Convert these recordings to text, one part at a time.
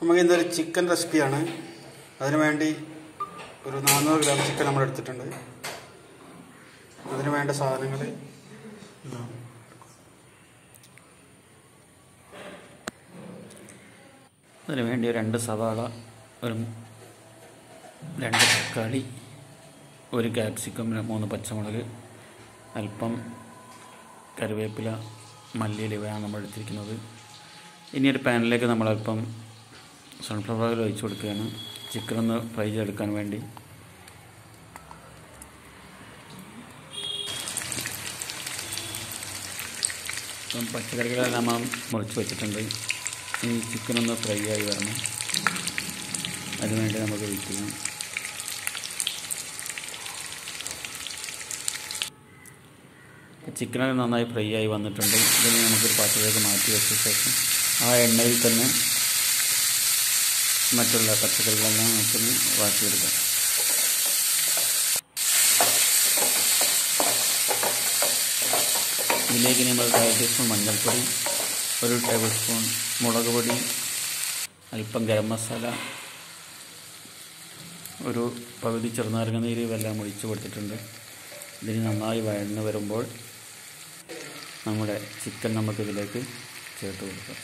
നമുക്ക് ഇന്നൊരു ചിക്കൻ റെസിപ്പിയാണ്. അതിനുവേണ്ടി ഒരു നാനൂറ് ഗ്രാം ചിക്കൻ നമ്മൾ എടുത്തിട്ടുണ്ട് അതിന് വേണ്ട സാധനങ്ങൾ. അതിന് വേണ്ടി രണ്ട് സവാള ഒരു രണ്ട് തക്കാളി ഒരു ക്യാപ്സിക്കം മൂന്ന് പച്ചമുളക് അല്പം കറിവേപ്പില മല്ലിയില ഇവയാണ് നമ്മൾ എടുത്തിരിക്കുന്നത് ഇനി ഒരു പാനിലേക്ക് നമ്മളൽപ്പം സൺഫ്ലവർ ഓയിൽ ഒഴിച്ചു കൊടുക്കുകയാണ്. ചിക്കൻ ഒന്ന് ഫ്രൈ ചെയ്തെടുക്കാൻ വേണ്ടി. ഇപ്പം പച്ചക്കറികളെല്ലാം നാം മുറിച്ച് വെച്ചിട്ടുണ്ട്. ഈ ചിക്കൻ ഒന്ന് ഫ്രൈ ആയി വരണം. അതിനുവേണ്ടി നമുക്ക് വെയിറ്റ് ചെയ്യാം. ചിക്കനൊക്കെ നന്നായി ഫ്രൈ ആയി വന്നിട്ടുണ്ട്. ഇതിന് നമുക്കൊരു പാത്രത്തിലേക്ക് മാറ്റി വെച്ച ശേഷം ആ എണ്ണയിൽ തന്നെ മറ്റുള്ള പച്ചക്കറികളെല്ലാം നമുക്കൊന്ന് വാട്ടിയെടുക്കാം ഇതിലേക്ക് നമ്മൾ കാൽ ടീസ്പൂൺ മഞ്ഞൾപ്പൊടി ഒരു ടേബിൾ സ്പൂൺ മുളക് പൊടി അല്പം ഗരം മസാല ഒരു പകുതി ചെറുനാരങ്ങ നീര് ഇതെല്ലാം ഒഴിച്ചു കൊടുത്തിട്ടുണ്ട്. ഇതിന് നന്നായി വഴന്ന് വരുമ്പോൾ നമ്മുടെ ചിക്കൻ നമുക്കിതിലേക്ക് ചേർത്ത് കൊടുക്കാം.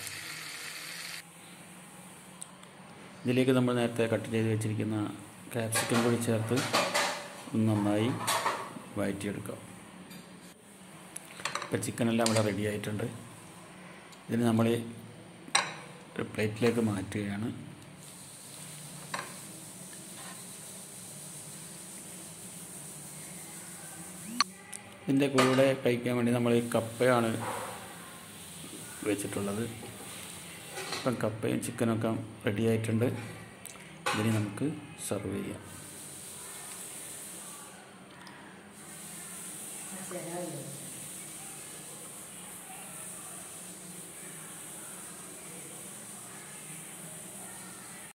ഇതിലേക്ക് നമ്മൾ നേരത്തെ കട്ട് ചെയ്ത് വെച്ചിരിക്കുന്ന ക്യാപ്സിക്കം കൂടി ചേർത്ത് നന്നായി വഴറ്റിയെടുക്കാം ഇപ്പോൾ ചിക്കനെല്ലാം ഇവിടെ റെഡി ആയിട്ടുണ്ട്. ഇതിന് നമ്മൾ ഒരു പ്ലേറ്റിലേക്ക് മാറ്റുകയാണ്. ഇതിന്റെ കൂടെ കഴിക്കാൻ വേണ്ടി നമ്മൾ ഈ കപ്പയാണ് വെച്ചിട്ടുള്ളത്. ഇപ്പം കപ്പയും ചിക്കനൊക്കെ റെഡി ആയിട്ടുണ്ട് ഇതിന് നമുക്ക് സെർവ് ചെയ്യാം.